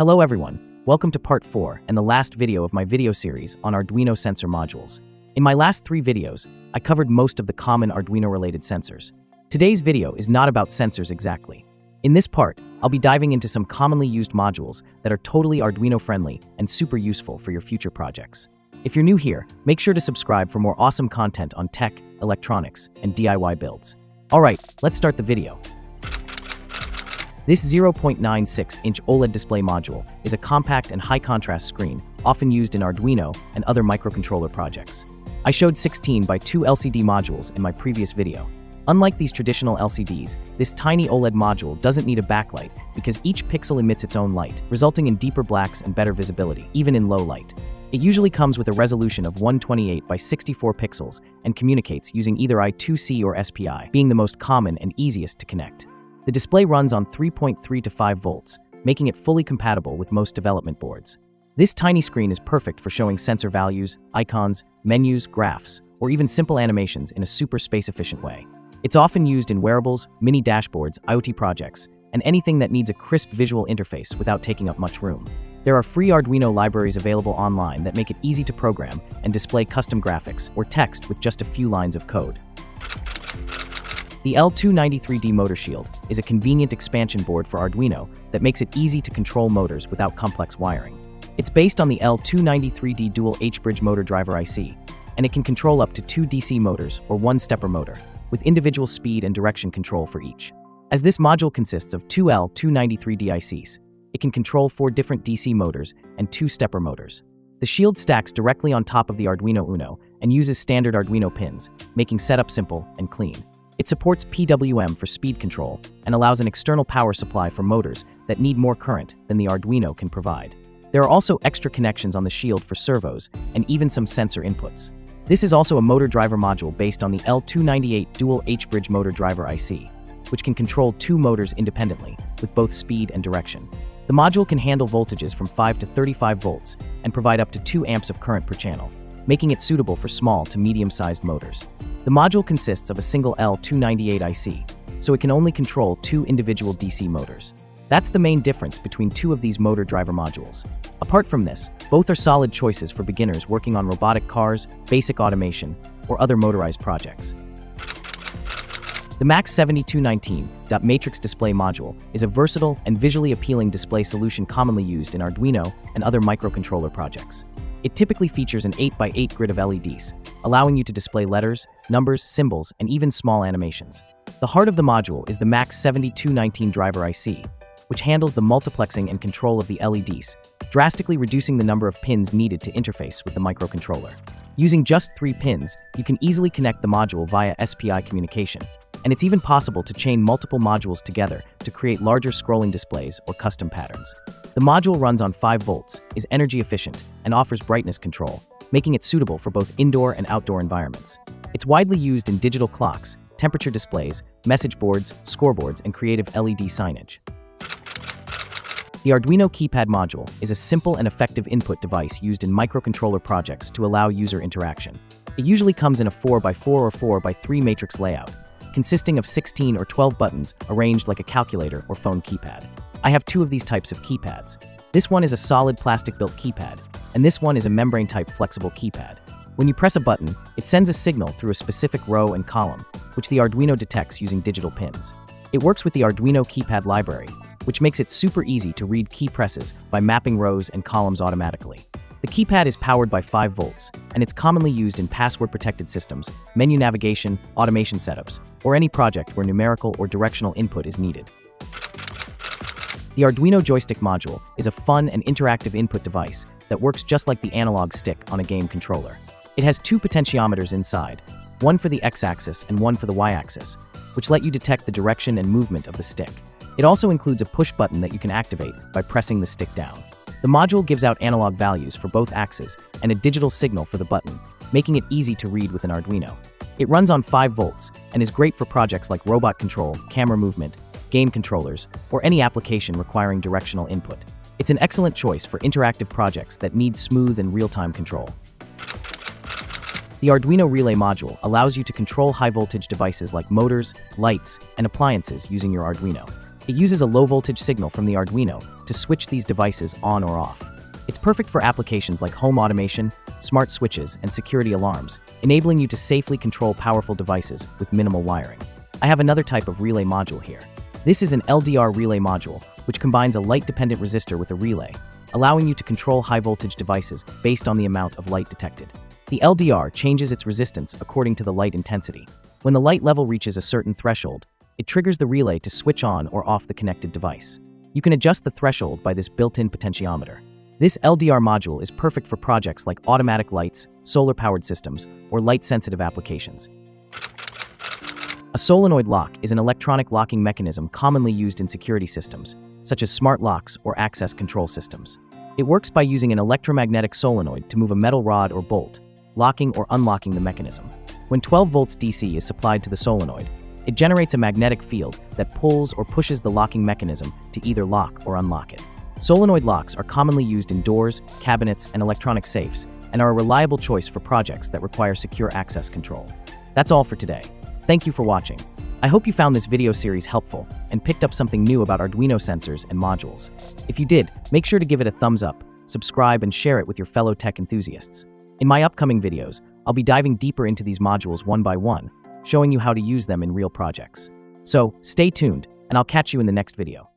Hello everyone, welcome to part 4 and the last video of my video series on Arduino sensor modules. In my last three videos, I covered most of the common Arduino-related sensors. Today's video is not about sensors exactly. In this part, I'll be diving into some commonly used modules that are totally Arduino-friendly and super useful for your future projects. If you're new here, make sure to subscribe for more awesome content on tech, electronics, and DIY builds. Alright, let's start the video. This 0.96-inch OLED display module is a compact and high-contrast screen, often used in Arduino and other microcontroller projects. I showed 16 by 2 LCD modules in my previous video. Unlike these traditional LCDs, this tiny OLED module doesn't need a backlight because each pixel emits its own light, resulting in deeper blacks and better visibility, even in low light. It usually comes with a resolution of 128 by 64 pixels and communicates using either I2C or SPI, being the most common and easiest to connect. The display runs on 3.3 to 5 volts, making it fully compatible with most development boards. This tiny screen is perfect for showing sensor values, icons, menus, graphs, or even simple animations in a super space-efficient way. It's often used in wearables, mini dashboards, IoT projects, and anything that needs a crisp visual interface without taking up much room. There are free Arduino libraries available online that make it easy to program and display custom graphics or text with just a few lines of code. The L293D Motor Shield is a convenient expansion board for Arduino that makes it easy to control motors without complex wiring. It's based on the L293D dual H-bridge motor driver IC, and it can control up to two DC motors or one stepper motor, with individual speed and direction control for each. As this module consists of two L293D ICs, it can control four different DC motors and two stepper motors. The shield stacks directly on top of the Arduino Uno and uses standard Arduino pins, making setup simple and clean. It supports PWM for speed control and allows an external power supply for motors that need more current than the Arduino can provide. There are also extra connections on the shield for servos and even some sensor inputs. This is also a motor driver module based on the L298 dual H-bridge motor driver IC, which can control two motors independently with both speed and direction. The module can handle voltages from 5 to 35 volts and provide up to 2 amps of current per channel, making it suitable for small to medium-sized motors. The module consists of a single L298 IC, so it can only control two individual DC motors. That's the main difference between two of these motor driver modules. Apart from this, both are solid choices for beginners working on robotic cars, basic automation, or other motorized projects. The MAX7219 Matrix Display Module is a versatile and visually appealing display solution commonly used in Arduino and other microcontroller projects. It typically features an 8x8 grid of LEDs, allowing you to display letters, numbers, symbols, and even small animations. The heart of the module is the MAX7219 driver IC, which handles the multiplexing and control of the LEDs, drastically reducing the number of pins needed to interface with the microcontroller. Using just three pins, you can easily connect the module via SPI communication, and it's even possible to chain multiple modules together to create larger scrolling displays or custom patterns. The module runs on 5 volts, is energy efficient, and offers brightness control, making it suitable for both indoor and outdoor environments. It's widely used in digital clocks, temperature displays, message boards, scoreboards, and creative LED signage. The Arduino keypad module is a simple and effective input device used in microcontroller projects to allow user interaction. It usually comes in a 4x4 or 4x3 matrix layout, consisting of 16 or 12 buttons arranged like a calculator or phone keypad. I have two of these types of keypads. This one is a solid plastic-built keypad, and this one is a membrane-type flexible keypad. When you press a button, it sends a signal through a specific row and column, which the Arduino detects using digital pins. It works with the Arduino keypad library, which makes it super easy to read key presses by mapping rows and columns automatically. The keypad is powered by 5 volts, and it's commonly used in password-protected systems, menu navigation, automation setups, or any project where numerical or directional input is needed. The Arduino joystick module is a fun and interactive input device that works just like the analog stick on a game controller. It has two potentiometers inside, one for the x-axis and one for the y-axis, which let you detect the direction and movement of the stick. It also includes a push button that you can activate by pressing the stick down. The module gives out analog values for both axes and a digital signal for the button, making it easy to read with an Arduino. It runs on 5 volts and is great for projects like robot control, camera movement, game controllers, or any application requiring directional input. It's an excellent choice for interactive projects that need smooth and real-time control. The Arduino Relay module allows you to control high-voltage devices like motors, lights, and appliances using your Arduino. It uses a low-voltage signal from the Arduino to switch these devices on or off. It's perfect for applications like home automation, smart switches, and security alarms, enabling you to safely control powerful devices with minimal wiring. I have another type of relay module here. This is an LDR relay module, which combines a light-dependent resistor with a relay, allowing you to control high-voltage devices based on the amount of light detected. The LDR changes its resistance according to the light intensity. When the light level reaches a certain threshold, it triggers the relay to switch on or off the connected device. You can adjust the threshold by this built-in potentiometer. This LDR module is perfect for projects like automatic lights, solar-powered systems, or light-sensitive applications. A solenoid lock is an electronic locking mechanism commonly used in security systems, such as smart locks or access control systems. It works by using an electromagnetic solenoid to move a metal rod or bolt, locking or unlocking the mechanism. When 12 volts DC is supplied to the solenoid, it generates a magnetic field that pulls or pushes the locking mechanism to either lock or unlock it. Solenoid locks are commonly used in doors, cabinets, and electronic safes, and are a reliable choice for projects that require secure access control. That's all for today. Thank you for watching. I hope you found this video series helpful and picked up something new about Arduino sensors and modules. If you did, make sure to give it a thumbs up, subscribe, and share it with your fellow tech enthusiasts. In my upcoming videos, I'll be diving deeper into these modules one by one, showing you how to use them in real projects. So, stay tuned, and I'll catch you in the next video.